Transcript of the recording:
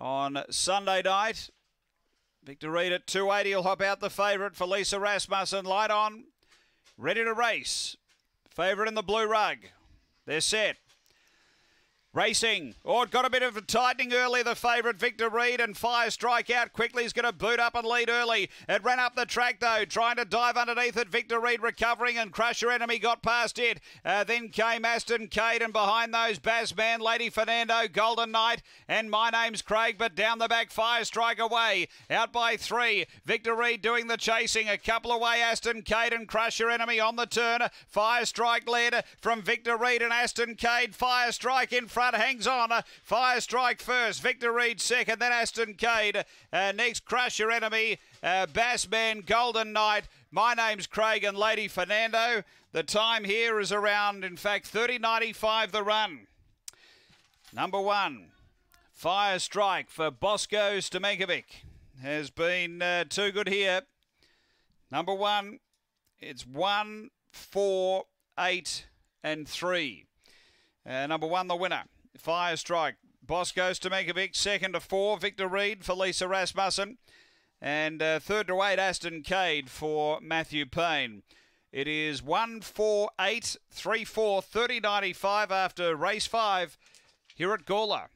on Sunday night. Victor Reed at 280 will hop out the favourite for Lisa Rasmussen. Light on. Ready to race. Favourite in the blue rug. They're set. Racing. Oh, it got a bit of a tightening early. The favourite Victor Reed and Fire Strike out quickly. He's going to boot up and lead early. It ran up the track though, trying to dive underneath it. Victor Reed recovering and Crush Your Enemy got past it. Uh, then came Aston Cade and behind those Bassman, Lady Fernando, Golden Knight, and my name's Craig. But down the back, Fire Strike away. Out by three. Victor Reed doing the chasing. A couple away, Aston Cade and Crush Your Enemy on the turn. Fire Strike led from Victor Reed and Aston Cade. Fire Strike in front front hangs on. Fire Strike first. Victor Reed second. Then Aston Cade. Uh, next, Crush Your Enemy. Uh, Bassman, Golden Knight. My name's Craig and Lady Fernando. The time here is around, in fact, 30.95 the run. Number one, Fire Strike for Bosco Stamenkovic has been uh, too good here. Number one, it's one, four, eight, and three. Uh, number one, the winner. Fire Strike. Bosco Stamenkovic, second to four. Victor Reed for Lisa Rasmussen. And uh, third to eight, Aston Cade for Matthew Payne. It is 1 4 8 3 4 30 95 after race five here at Gawler.